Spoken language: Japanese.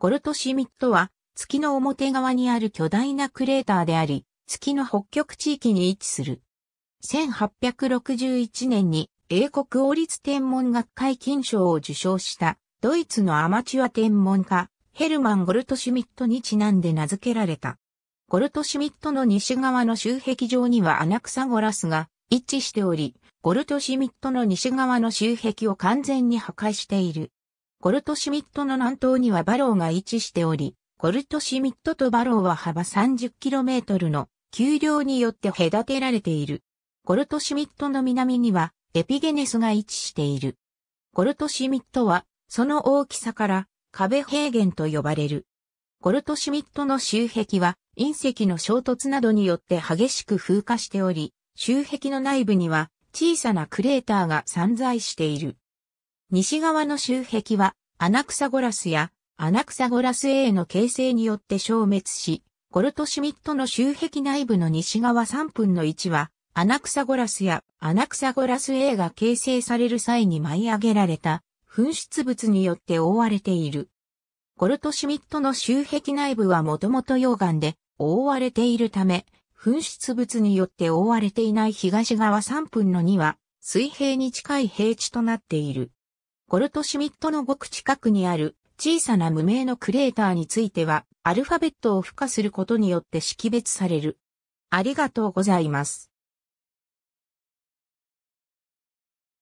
ゴルトシュミットは月の表側にある巨大なクレーターであり、月の北極地域に位置する。1861年に英国王立天文学会金賞を受賞したドイツのアマチュア天文家ヘルマン・ゴルトシュミットにちなんで名付けられた。ゴルトシュミットの西側の周壁上にはアナクサゴラスが位置しており、ゴルトシュミットの西側の周壁を完全に破壊している。ゴルトシュミットの南東にはバローが位置しており、ゴルトシュミットとバローは幅 30km の丘陵によって隔てられている。ゴルトシュミットの南にはエピゲネスが位置している。ゴルトシュミットはその大きさから壁平原と呼ばれる。ゴルトシュミットの周壁は隕石の衝突などによって激しく風化しており、周壁の内部には小さなクレーターが散在している。西側の周壁はアナクサゴラスやアナクサゴラス A の形成によって消滅し、ゴルトシュミットの周壁内部の西側3分の1はアナクサゴラスやアナクサゴラス A が形成される際に舞い上げられた噴出物によって覆われている。ゴルトシュミットの周壁内部はもともと溶岩で覆われているため、噴出物によって覆われていない東側3分の2は水平に近い平地となっている。ゴルトシュミットのごく近くにある小さな無名のクレーターについては、アルファベットを付加することによって識別される。ありがとうございます。